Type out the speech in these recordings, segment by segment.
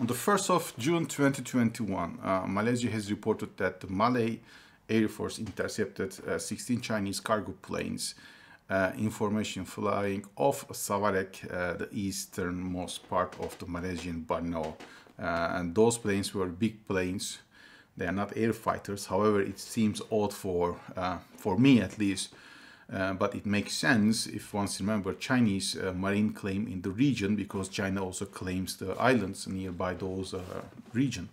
On the 1st of June 2021, uh, Malaysia has reported that the Malay Air Force intercepted uh, 16 Chinese cargo planes, uh, information flying off Sarawak, uh, the easternmost part of the Malaysian Borneo. Uh, and those planes were big planes. They are not air fighters. However, it seems odd for, uh, for me at least, uh, but it makes sense if one's remember Chinese uh, marine claim in the region because China also claims the islands nearby those uh, region.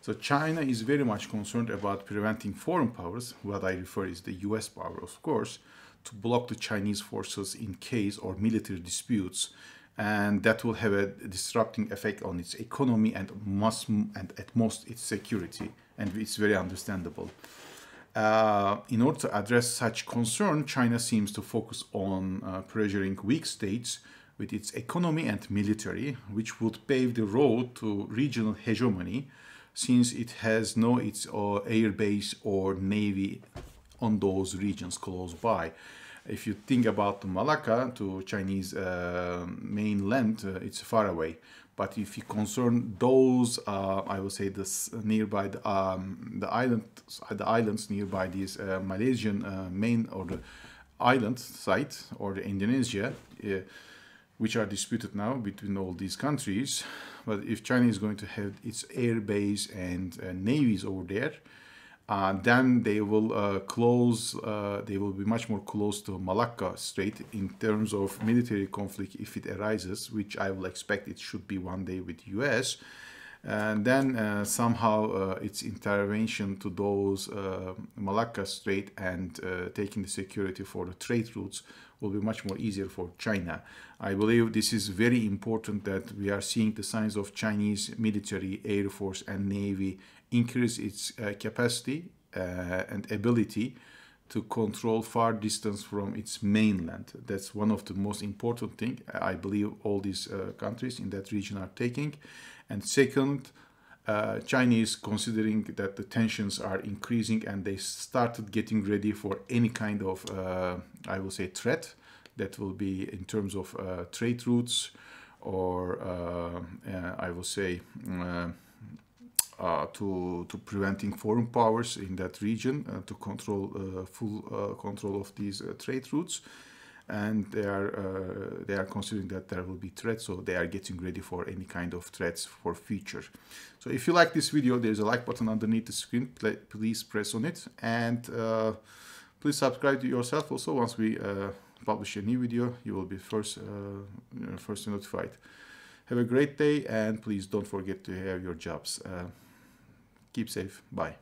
So China is very much concerned about preventing foreign powers, what I refer is the US power of course, to block the Chinese forces in case or military disputes and that will have a disrupting effect on its economy and must and at most its security and it's very understandable. Uh, in order to address such concern, China seems to focus on uh, pressuring weak states with its economy and military, which would pave the road to regional hegemony since it has no its uh, air base or navy on those regions close by. If you think about Malacca to Chinese uh, mainland, uh, it's far away. But if you concern those, uh, I will say this nearby the, um, the island, the islands nearby these uh, Malaysian uh, main or the island site or the Indonesia, uh, which are disputed now between all these countries. But if China is going to have its air base and navies over there, uh, then they will uh, close, uh, they will be much more close to Malacca Strait in terms of military conflict if it arises, which I will expect it should be one day with US. And then uh, somehow uh, its intervention to those uh, Malacca Strait and taking the security for the trade routes will be much more easier for China. I believe this is very important that we are seeing the signs of Chinese military, air force and navy increase its uh, capacity uh, and ability to control far distance from its mainland. That's one of the most important thing I believe all these uh, countries in that region are taking. And second, uh, Chinese considering that the tensions are increasing and they started getting ready for any kind of, uh, I will say, threat that will be in terms of uh, trade routes or I will say uh, to, to preventing foreign powers in that region uh, to control uh, full uh, control of these uh, trade routes. And they are uh, they are considering that there will be threats so they are getting ready for any kind of threats for future. So if you like this video there's a like button underneath the screen. Please press on it. And please subscribe to yourself also. Once we publish a new video you will be first first notified. Have a great day and please don't forget to have your jobs. Keep safe. Bye.